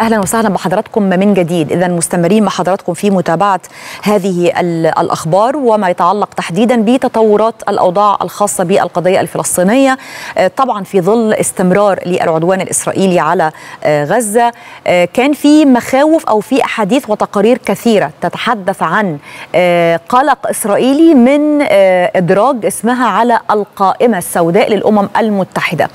أهلا وسهلا بحضراتكم من جديد. اذا مستمرين مع حضراتكم في متابعة هذه الأخبار وما يتعلق تحديدا بتطورات الأوضاع الخاصة بالقضية الفلسطينية. طبعا في ظل استمرار للعدوان الإسرائيلي على غزة. كان في مخاوف أو في أحاديث وتقارير كثيرة تتحدث عن قلق إسرائيلي من إدراج اسمها على القائمة السوداء للأمم المتحدة.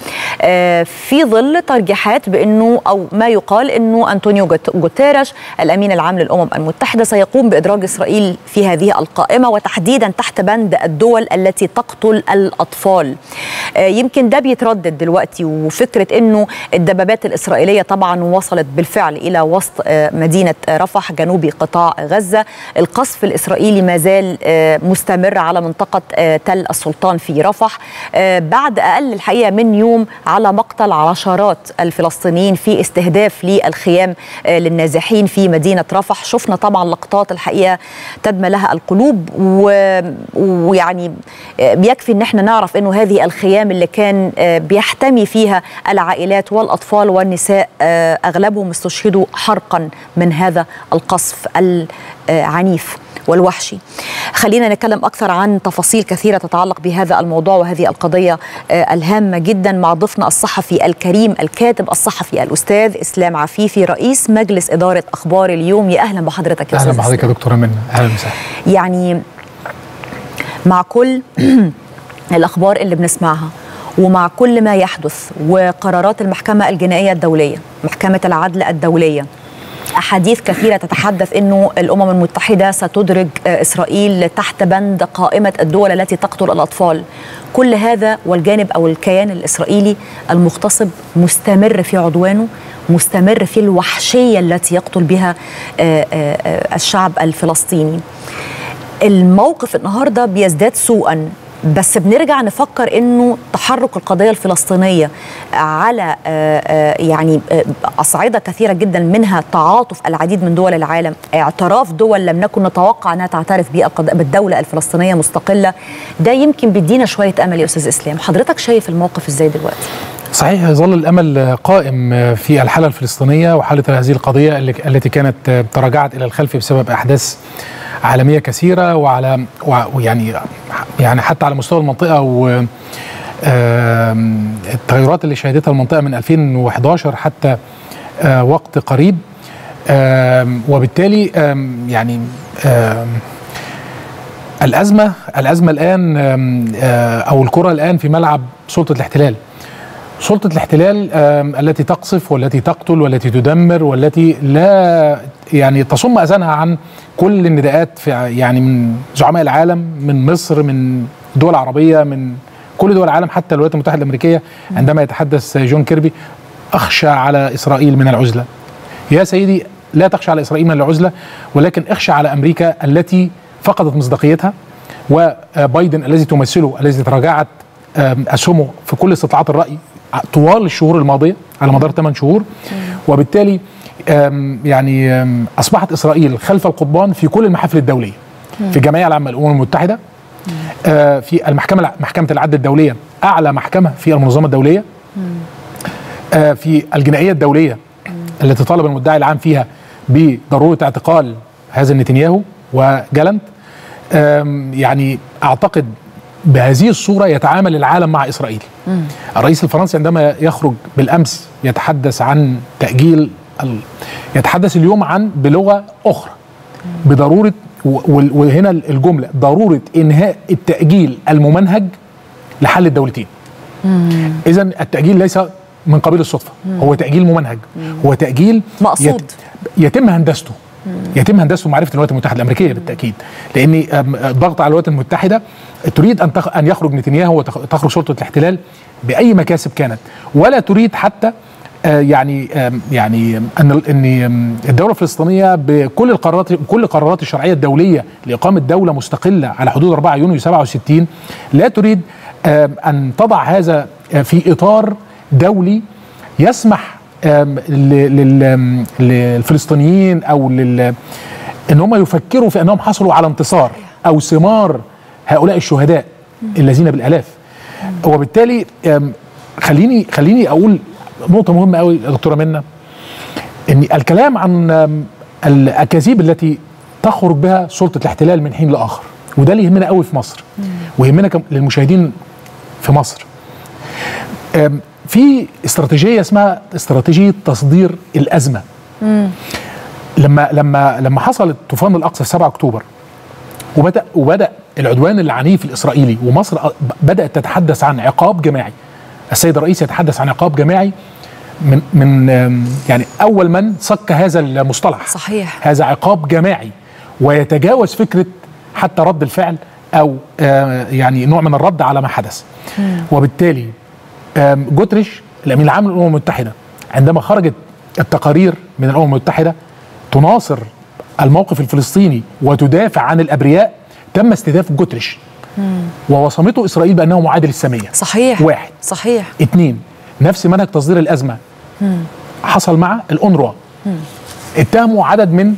في ظل ترجيحات بأنه أو ما يقال إنه انطونيو جوتيرش الأمين العام للأمم المتحدة سيقوم بإدراج إسرائيل في هذه القائمة وتحديدا تحت بند الدول التي تقتل الأطفال. يمكن ده بيتردد دلوقتي وفكرة إنه الدبابات الإسرائيلية طبعا وصلت بالفعل إلى وسط مدينة رفح جنوب قطاع غزة، القصف الإسرائيلي ما زال مستمر على منطقة تل السلطان في رفح. بعد أقل الحقيقة من يوم على مقتل عشرات الفلسطينيين في استهداف للخيام للنازحين في مدينة رفح. شفنا طبعا لقطات الحقيقة تدمى لها القلوب ويعني بيكفي إن إحنا نعرف إنه هذه الخيام اللي كان بيحتمي فيها العائلات والأطفال والنساء أغلبهم استشهدوا حرقا من هذا القصف العنيف. والوحشي. خلينا نتكلم أكثر عن تفاصيل كثيرة تتعلق بهذا الموضوع وهذه القضية الهامة جدا مع ضيفنا الصحفي الكريم الكاتب الصحفي الأستاذ إسلام عفيفي رئيس مجلس إدارة أخبار اليوم. يا أهلا بحضرتك يا أهلا بحضرتك يا دكتورة منى. أهلا وسهلا. يعني مع كل الأخبار اللي بنسمعها ومع كل ما يحدث وقرارات المحكمة الجنائية الدولية محكمة العدل الدولية أحاديث كثيرة تتحدث أنه الأمم المتحدة ستدرج إسرائيل تحت بند قائمة الدول التي تقتل الأطفال. كل هذا والجانب أو الكيان الإسرائيلي المغتصب مستمر في عدوانه مستمر في الوحشية التي يقتل بها الشعب الفلسطيني. الموقف النهاردة بيزداد سوءا. بس بنرجع نفكر إنه تحرك القضية الفلسطينية على يعني أصعدة كثيرة جدا منها تعاطف العديد من دول العالم. اعتراف دول لم نكن نتوقع أنها تعترف بالدولة الفلسطينية مستقلة. ده يمكن بيدينا شوية أمل يا أستاذ إسلام. حضرتك شايف الموقف إزاي دلوقتي؟ صحيح يظل الأمل قائم في الحالة الفلسطينية وحالة هذه القضية التي كانت تراجعت إلى الخلف بسبب أحداث عالمية كثيرة وعلى ويعني يعني حتى على مستوى المنطقة و التغيرات اللي شهدتها المنطقة من 2011 حتى وقت قريب. وبالتالي يعني الأزمة الأزمة الآن أو الكرة الآن في ملعب سلطة الاحتلال. سلطة الاحتلال التي تقصف والتي تقتل والتي تدمر والتي لا يعني تصم أذانها عن كل النداءات في يعني من زعماء العالم من مصر من دول عربية من كل دول العالم حتى الولايات المتحدة الأمريكية عندما يتحدث جون كيربي أخشى على إسرائيل من العزلة. يا سيدي لا تخشى على إسرائيل من العزلة ولكن اخشى على أمريكا التي فقدت مصداقيتها وبايدن الذي تمثله الذي تراجعت أسهمه في كل استطلاعات الرأي طوال الشهور الماضية على مدار 8 شهور. وبالتالي يعني أصبحت إسرائيل خلف القضبان في كل المحافل الدولية في الجمعيه العامة للامم المتحدة في المحكمة محكمة العدل الدولية أعلى محكمة في المنظمة الدولية في الجنائية الدولية التي طالب المدعي العام فيها بضرورة اعتقال هذا نتنياهو وجالنت. يعني أعتقد بهذه الصورة يتعامل العالم مع إسرائيل مم. الرئيس الفرنسي عندما يخرج بالأمس يتحدث عن تأجيل ال... يتحدث اليوم عن بلغة أخرى مم. بضرورة وهنا الجملة ضرورة إنهاء التأجيل الممنهج لحل الدولتين إذا التأجيل ليس من قبيل الصدفة مم. هو تأجيل ممنهج مم. هو تأجيل مقصود يت... يتم هندسته يتم هندسته معرفة الولايات المتحدة الأمريكية بالتأكيد. لأن الضغط على الولايات المتحدة تريد أن أن يخرج نتنياهو وتخرج سلطه الاحتلال بأي مكاسب كانت. ولا تريد حتى يعني يعني أن أن الدولة الفلسطينية بكل القرارات كل القرارات الشرعية الدولية لإقامة دولة مستقلة على حدود 4 يونيو 67 لا تريد أن تضع هذا في إطار دولي يسمح للفلسطينيين أو لل إن هم يفكروا في أنهم حصلوا على انتصار أو ثمار هؤلاء الشهداء الذين بالألاف. وبالتالي خليني خليني أقول نقطة مهمة قوي يا دكتورة منى إن الكلام عن الأكاذيب التي تخرج بها سلطة الاحتلال من حين لآخر وده اللي يهمنا قوي في مصر ويهمنا للمشاهدين في مصر. في استراتيجية اسمها استراتيجية تصدير الأزمة. لما لما لما حصل طوفان الأقصى في 7 أكتوبر وبدأ وبدأ العدوان العنيف الإسرائيلي ومصر بدأت تتحدث عن عقاب جماعي. السيد الرئيس يتحدث عن عقاب جماعي من من يعني أول من صك هذا المصطلح. صحيح. هذا عقاب جماعي. ويتجاوز فكرة حتى رد الفعل أو آه، يعني نوع من الرد على ما حدث. وبالتالي جوتريش الأمين العام للأمم المتحدة عندما خرجت التقارير من الأمم المتحدة تناصر الموقف الفلسطيني وتدافع عن الأبرياء تم استهداف جوتريش. ووصمته إسرائيل بأنه معادل الساميه صحيح. واحد. صحيح. اثنين نفس منهج تصدير الأزمة. حصل مع الأونروا. اتهموا عدد من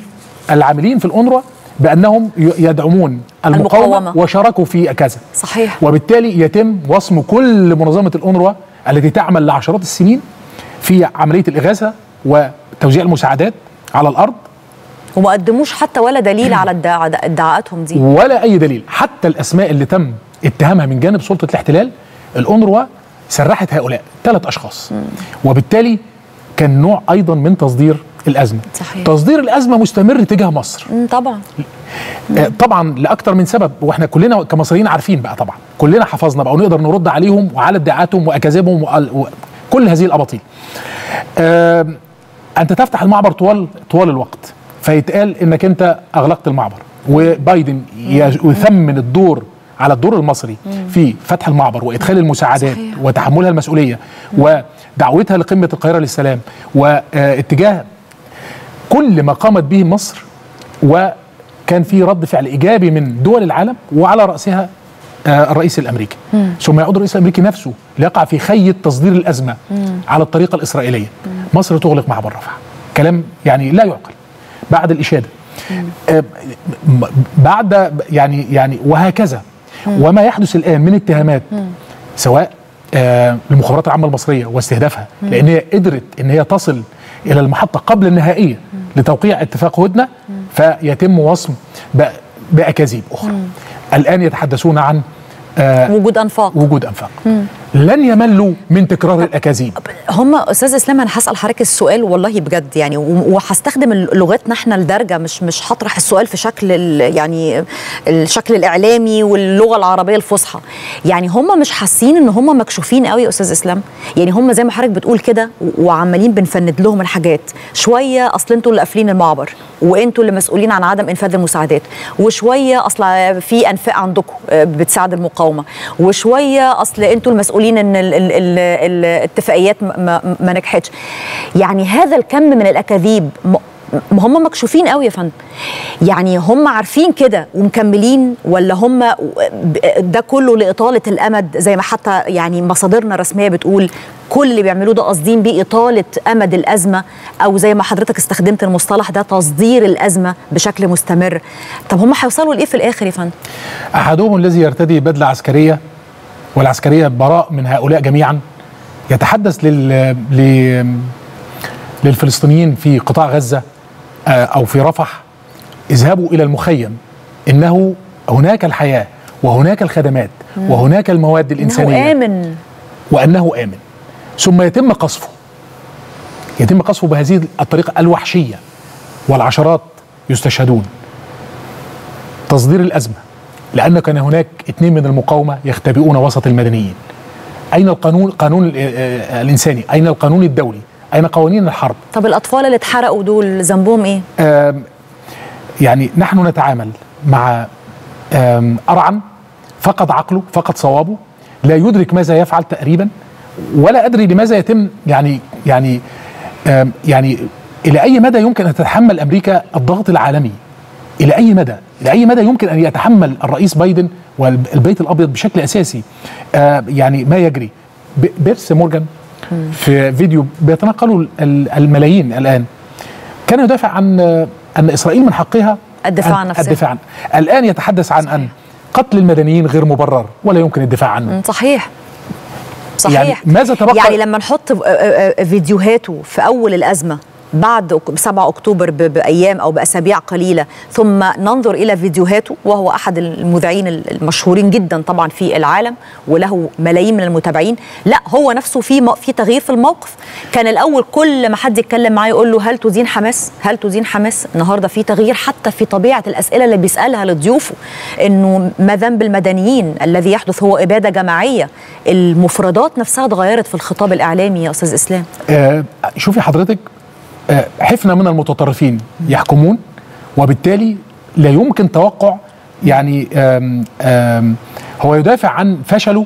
العاملين في الأونروا بأنهم يدعمون المقاومة, المقاومة. وشاركوا في كذا. صحيح. وبالتالي يتم وصم كل منظمة الأونروا التي تعمل لعشرات السنين في عملية الإغاثة وتوزيع المساعدات على الأرض. وما قدموش حتى ولا دليل على ادعاء- ادعاءاتهم دي. ولا أي دليل. حتى الأسماء اللي تم اتهامها من جانب سلطة الاحتلال الأونروا سرحت هؤلاء ثلاث أشخاص. وبالتالي كان نوع أيضا من تصدير الأزمة. صحيح. تصدير الأزمة مستمر تجاه مصر. مم، طبعا. آه، طبعا لأكثر من سبب وإحنا كلنا كمصريين عارفين بقى طبعا. كلنا حفظنا بقى ونقدر نرد عليهم وعلى ادعاءاتهم وأكاذيبهم وكل هذه الأباطيل. آه، أنت تفتح المعبر طوال طوال الوقت فيتقال إنك أنت أغلقت المعبر. وبايدن يثمن الدور على الدور المصري في فتح المعبر وإدخال المساعدات صحيح. وتحملها المسؤولية ودعوتها لقمة القاهرة للسلام واتجاه كل ما قامت به مصر وكان في رد فعل إيجابي من دول العالم وعلى رأسها آه، الرئيس الأمريكي. ثم يعود الرئيس الأمريكي نفسه ليقع في خية تصدير الأزمة على الطريقة الإسرائيلية. مصر تغلق معبر رفح. كلام يعني لا يعقل. بعد الإشادة. آه، م- بعد يعني يعني وهكذا. وما يحدث الآن من اتهامات سواء آه، للمخابرات العامة المصرية واستهدافها لأن هي قدرت إن هي تصل إلى المحطة قبل النهائية لتوقيع اتفاق هدنة فيتم وصم بأكاذيب أخرى. الآن يتحدثون عن آه، وجود أنفاق. وجود أنفاق. لن يملوا من تكرار الأكاذيب. هم أستاذ إسلام أنا هسأل حضرتك السؤال والله بجد يعني وهستخدم لغتنا إحنا الدارجة مش مش هطرح السؤال في شكل يعني الشكل الإعلامي واللغة العربية الفصحى. يعني هم مش حاسين إن هم مكشوفين قوي يا أستاذ إسلام؟ يعني هم زي ما حضرتك بتقول كده وعمالين بنفند لهم الحاجات. شوية أصل أنتوا اللي قافلين المعبر وأنتوا اللي مسؤولين عن عدم إنفاذ المساعدات. وشوية أصل في أنفاق عندكم آه، بتساعد المقاومة. وشوية أصل أنتوا المسؤولين إن ال- ال- ال- الاتفاقيات ما, ما, ما نجحتش. يعني هذا الكم من الأكاذيب م- م- هم مكشوفين قوي يا فندم. يعني هم عارفين كده ومكملين ولا هم ده كله لإطالة الأمد زي ما حتى يعني مصادرنا الرسمية بتقول. كل اللي بيعملوه ده قاصدين بيه إطالة أمد الأزمة أو زي ما حضرتك استخدمت المصطلح ده تصدير الأزمة بشكل مستمر. طب هم هيوصلوا لإيه في الآخر يا فندم؟ أحدهم الذي يرتدي بدلة عسكرية والعسكرية براء من هؤلاء جميعا. يتحدث لل... للفلسطينيين في قطاع غزة آه، أو في رفح اذهبوا إلى المخيم. إنه هناك الحياة وهناك الخدمات وهناك المواد إنه الإنسانية. آمن. وأنه آمن. ثم يتم قصفه. يتم قصفه بهذه الطريقة الوحشية والعشرات يستشهدون. تصدير الأزمة. لأن كان هناك اثنين من المقاومة يختبئون وسط المدنيين. أين القانون قانون آه، الإنساني؟ أين القانون الدولي؟ أين قوانين الحرب؟ طب الأطفال اللي اتحرقوا دول ذنبهم إيه؟ يعني نحن نتعامل مع أرعن فقد عقله فقد صوابه لا يدرك ماذا يفعل تقريبا ولا أدري لماذا يتم يعني يعني يعني إلى أي مدى يمكن أن تتحمل أمريكا الضغط العالمي؟ إلى أي مدى؟ إلى أي مدى يمكن أن يتحمل الرئيس بايدن والبيت الأبيض بشكل أساسي؟ آه، يعني ما يجري. بيرس مورجان في فيديو بيتنقلوا ال- الملايين الآن. كان يدافع عن آه، أن إسرائيل من حقها الدفاع عن نفسها. الدفاع عن الآن يتحدث عن أن قتل المدنيين غير مبرر ولا يمكن الدفاع عنه. صحيح. صحيح. يعني ماذا تبقى- يعني لما نحط آه، فيديوهاته في أول الأزمة بعد 7 أكتوبر بأيام أو بأسابيع قليلة. ثم ننظر إلى فيديوهاته وهو أحد المذيعين المشهورين جدا طبعا في العالم وله ملايين من المتابعين. لا هو نفسه في في تغيير في الموقف. كان الأول كل ما حد يتكلم معاه يقول له هل تدين حماس؟ هل تدين حماس؟ النهارده في تغيير حتى في طبيعة الأسئلة اللي بيسألها لضيوفه إنه ما ذنب المدنيين الذي يحدث هو إبادة جماعية. المفردات نفسها اتغيرت في الخطاب الإعلامي يا أستاذ إسلام. آه شوفي حضرتك حفنة من المتطرفين يحكمون وبالتالي لا يمكن توقع يعني آم آم هو يدافع عن فشله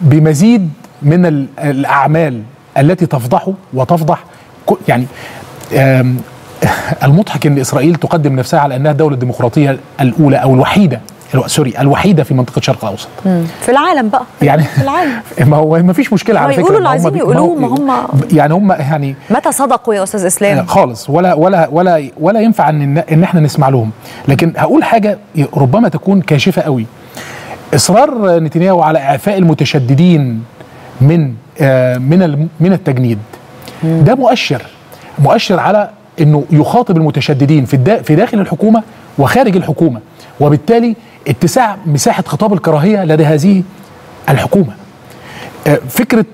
بمزيد من الأعمال التي تفضحه وتفضح يعني المضحك أن إسرائيل تقدم نفسها على أنها الدولة الديمقراطية الأولى أو الوحيدة سوري الوحيدة في منطقة الشرق الأوسط. في العالم بقى. يعني في العالم. ما هو ما فيش مشكلة على فكرة يقولوا اللي عايزين يقولوه ما هم يعني هم يعني متى صدقوا يا أستاذ إسلام؟ خالص. ولا ولا ولا ولا ينفع إن ان إحنا نسمع لهم. لكن هقول حاجة ربما تكون كاشفة قوي. إصرار نتنياهو على إعفاء المتشددين من آه من من التجنيد. ده مؤشر. مؤشر على إنه يخاطب المتشددين في في داخل الحكومة وخارج الحكومة. وبالتالي اتساع مساحة خطاب الكراهية لدى هذه الحكومة. فكرة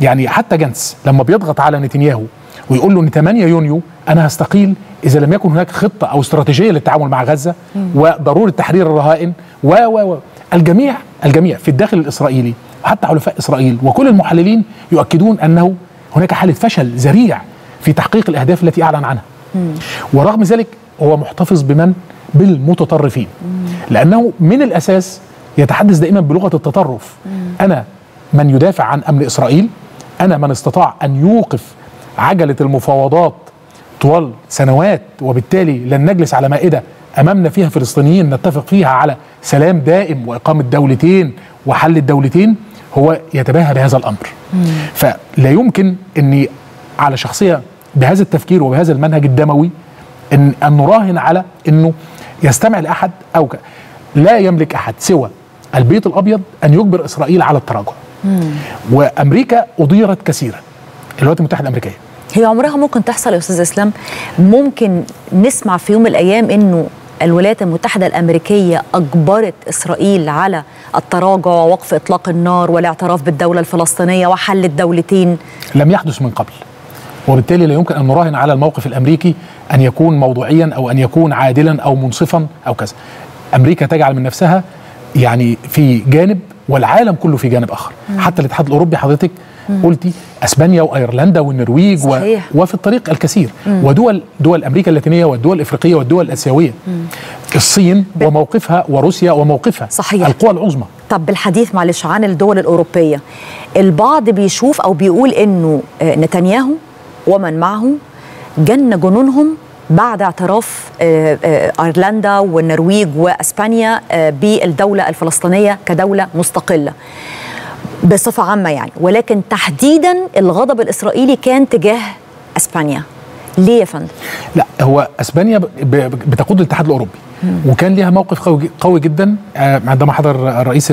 يعني حتى جنس لما بيضغط على نتنياهو ويقول له إن 8 يونيو أنا هستقيل إذا لم يكن هناك خطة أو استراتيجية للتعامل مع غزة وضرورة تحرير الرهائن و و الجميع الجميع في الداخل الإسرائيلي وحتى حلفاء إسرائيل وكل المحللين يؤكدون أنه هناك حالة فشل ذريع في تحقيق الأهداف التي أعلن عنها. ورغم ذلك هو محتفظ بمن؟ بالمتطرفين. لأنه من الأساس يتحدث دائما بلغة التطرف. أنا من يدافع عن أمن إسرائيل أنا من استطاع أن يوقف عجلة المفاوضات طوال سنوات وبالتالي لن نجلس على مائدة أمامنا فيها فلسطينيين نتفق فيها على سلام دائم وإقامة دولتين وحل الدولتين هو يتباهى بهذا الأمر. فلا يمكن إني على شخصية بهذا التفكير وبهذا المنهج الدموي ان أن نراهن على إنه يستمع لأحد أو ك... لا يملك أحد سوى البيت الأبيض أن يجبر إسرائيل على التراجع. وأمريكا أضيرت كثيرا. الولايات المتحدة الأمريكية. هي عمرها ممكن تحصل يا أستاذ إسلام ممكن نسمع في يوم من الأيام إنه الولايات المتحدة الأمريكية أجبرت إسرائيل على التراجع ووقف إطلاق النار والاعتراف بالدولة الفلسطينية وحل الدولتين لم يحدث من قبل وبالتالي لا يمكن أن نراهن على الموقف الأمريكي أن يكون موضوعيا أو أن يكون عادلا أو منصفا أو كذا. أمريكا تجعل من نفسها يعني في جانب والعالم كله في جانب آخر، مم. حتى الاتحاد الأوروبي حضرتك قلتي أسبانيا وأيرلندا والنرويج صحيح. و... وفي الطريق الكثير مم. ودول دول أمريكا اللاتينية والدول الإفريقية والدول الآسيوية مم. الصين ب... وموقفها وروسيا وموقفها صحيح. القوى العظمى طب بالحديث معلش عن الدول الأوروبية البعض بيشوف أو بيقول إنه نتنياهو ومن معه جن جنونهم بعد اعتراف أيرلندا والنرويج وأسبانيا بالدولة الفلسطينية كدولة مستقلة بصفة عامة يعني. ولكن تحديدا الغضب الإسرائيلي كان تجاه أسبانيا. ليه يا فندم؟ لا هو أسبانيا بتقود الاتحاد الأوروبي وكان ليها موقف قوي, جدا عندما حضر رئيس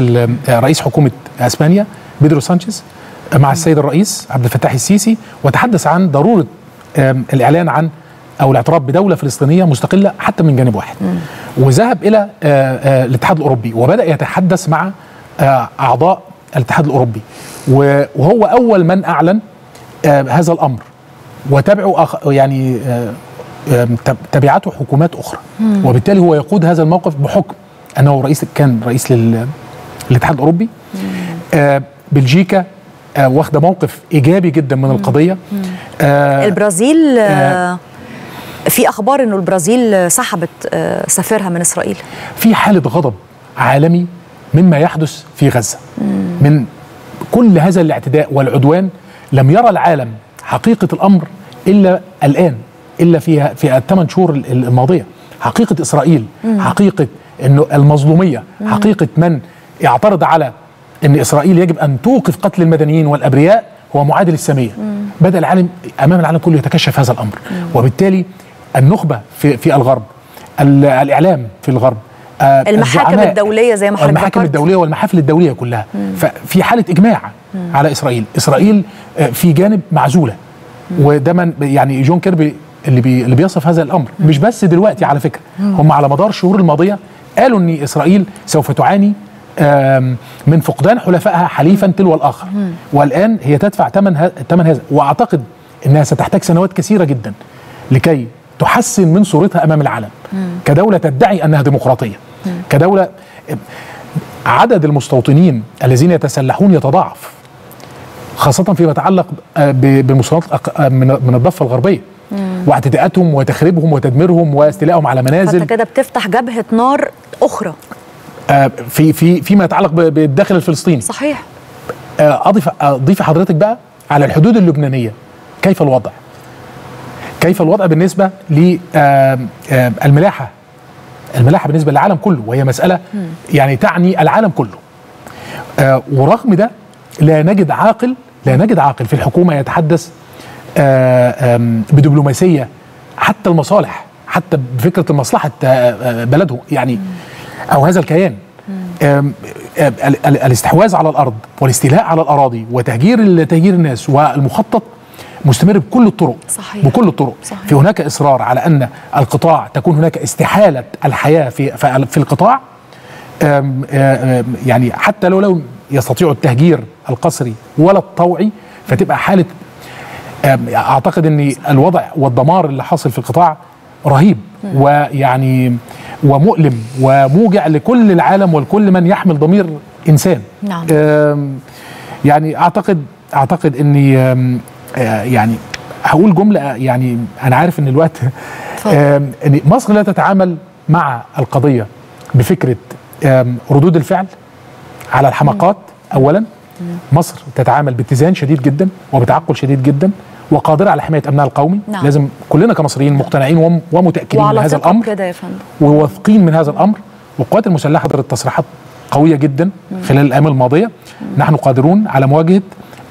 رئيس حكومة أسبانيا بيدرو سانشيز. مع السيد الرئيس عبد الفتاح السيسي وتحدث عن ضرورة الإعلان عن أو الاعتراف بدولة فلسطينية مستقلة حتى من جانب واحد. وذهب إلى الاتحاد الأوروبي وبدأ يتحدث مع أعضاء الاتحاد الأوروبي. وهو أول من أعلن هذا الأمر. وتبعوا يعني تبعته حكومات أخرى. وبالتالي هو يقود هذا الموقف بحكم أنه رئيس كان رئيس للاتحاد الأوروبي. بلجيكا آه واخدة موقف إيجابي جدا من القضية آه البرازيل آه في أخبار إنه البرازيل سحبت آه سفيرها من إسرائيل في حالة غضب عالمي مما يحدث في غزة. من كل هذا الاعتداء والعدوان لم يرى العالم حقيقة الأمر إلا الآن إلا في في الثمان شهور الماضية حقيقة إسرائيل. حقيقة إنه المظلومية. حقيقة من يعترض على إن إسرائيل يجب أن توقف قتل المدنيين والأبرياء هو معادل الساميه بدأ العالم أمام العالم كله يتكشف هذا الأمر. مم. وبالتالي النخبة في في الغرب الإعلام في الغرب المحاكم الدولية زي ما حضرتك المحاكم الدولية والمحافل الدولية كلها. مم. ففي حالة إجماع مم. على إسرائيل. إسرائيل في جانب معزولة. وده من يعني جون كيربي اللي بي اللي بيصف هذا الأمر. مش بس دلوقتي على فكرة. هم على مدار الشهور الماضية قالوا إن إسرائيل سوف تعاني من فقدان حلفائها حليفا تلو الآخر. والآن هي تدفع ثمن ثمن هذا. وأعتقد إنها ستحتاج سنوات كثيرة جدا لكي تحسن من صورتها أمام العالم. كدولة تدعي أنها ديمقراطية. كدولة عدد المستوطنين الذين يتسلحون يتضاعف خاصة فيما يتعلق ب- بالمستوطنات الأق- آه، من الضفة الغربية. واعتداءاتهم وتخريبهم وتدميرهم واستيلائهم على فانت منازل كده بتفتح جبهة نار أخرى. آه، في في فيما يتعلق بالداخل الفلسطيني صحيح آه، اضيف أضيف حضرتك بقى على الحدود اللبنانية كيف الوضع؟ كيف الوضع بالنسبة للملاحه؟ الملاحة بالنسبة للعالم كله وهي مسألة يعني تعني العالم كله. آه، ورغم ده لا نجد عاقل لا نجد عاقل في الحكومة يتحدث آه، بدبلوماسية حتى المصالح حتى بفكرة آه، آه، بلده يعني أو هذا الكيان. الاستحواذ على الأرض والاستيلاء على الأراضي وتهجير تهجير الناس والمخطط مستمر بكل الطرق صحيح. بكل الطرق. صحيح. في هناك إصرار على أن القطاع تكون هناك استحالة الحياة في في القطاع. آم، آم، يعني حتى لو لو يستطيعوا التهجير القسري ولا الطوعي فتبقى حالة أعتقد إن الوضع والدمار اللي حاصل في القطاع رهيب. ويعني ومؤلم وموجع لكل العالم ولكل من يحمل ضمير إنسان. نعم. يعني أعتقد أعتقد إني آه، يعني هقول جملة يعني أنا عارف إن الوقت إن مصر لا تتعامل مع القضية بفكرة ردود الفعل على الحماقات اولا. مصر تتعامل باتزان شديد جدا وبتعقل شديد جدا. وقادرة على حماية امنها القومي نعم. لازم كلنا كمصريين مقتنعين وم- ومتأكدين من هذا الأمر كده يا فندم. وواثقين من هذا الأمر. والقوات المسلحة ضربت تصريحات قوية جدا خلال الأيام الماضية. نحن قادرون على مواجهة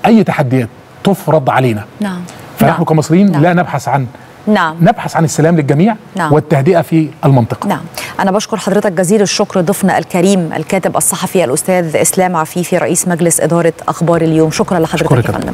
أي تحديات تفرض علينا. نعم. فنحن نعم. كمصريين نعم. لا نبحث عن نعم. نبحث عن السلام للجميع نعم. والتهدئة في المنطقة. نعم. أنا بشكر حضرتك جزيل الشكر ضيفنا الكريم الكاتب الصحفي الأستاذ إسلام عفيفي رئيس مجلس إدارة أخبار اليوم. شكرا لحضرتك يا فندم.